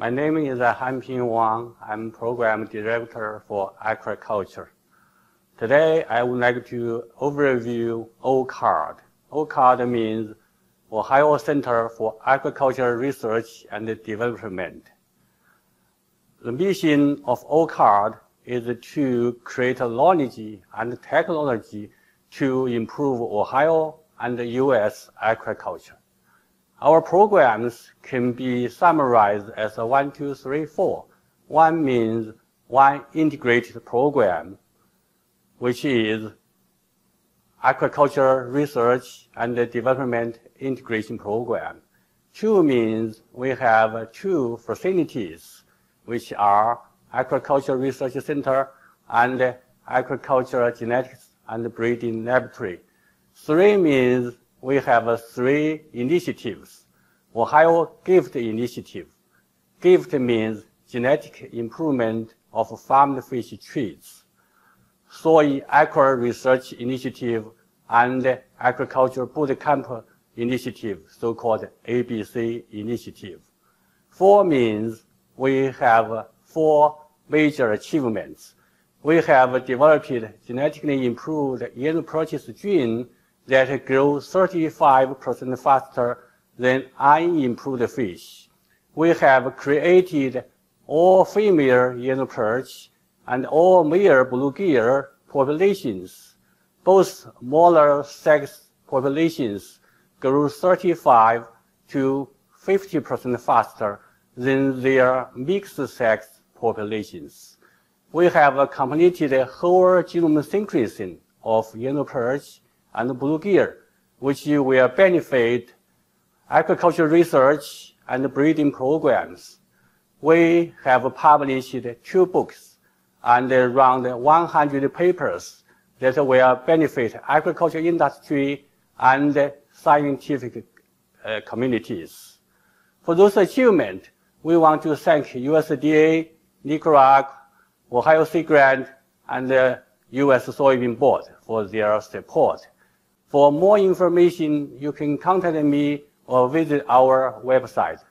My name is Hanping Wang. I'm Program Director for Aquaculture. Today, I would like to overview OCARD. OCARD means Ohio Center for Aquaculture Research and Development. The mission of OCARD is to create knowledge and technology to improve Ohio and the U.S. aquaculture. Our programs can be summarized as a one, two, three, four. One means one integrated program, which is aquaculture research and development integration program. Two means we have two facilities, which are Aquaculture Research Center and Aquaculture Genetics and Breeding Laboratory. Three means we have uh, three initiatives. Ohio GIFT Initiative. GIFT means Genetic Improvement of Farmed Fish Traits. Soy Aqua Research Initiative and Aquaculture Bootcamp Initiative, so-called ABC Initiative. Four means we have four major achievements. We have developed genetically improved yellow perches gene that grows 35% faster than unimproved fish. We have created all female yellow perch and all male bluegill populations. Both smaller sex populations grow 35 to 50% faster than their mixed sex populations. We have completed whole genome sequencing of yellow perch and bluegill, which will benefit aquaculture research and breeding programs. We have published two books and around 100 papers that will benefit agriculture industry and scientific uh, communities. For those achievements, we want to thank USDA, Nicaragua, Ohio Sea Grant, and the U.S. Soybean Board for their support. For more information, you can contact me or visit our website.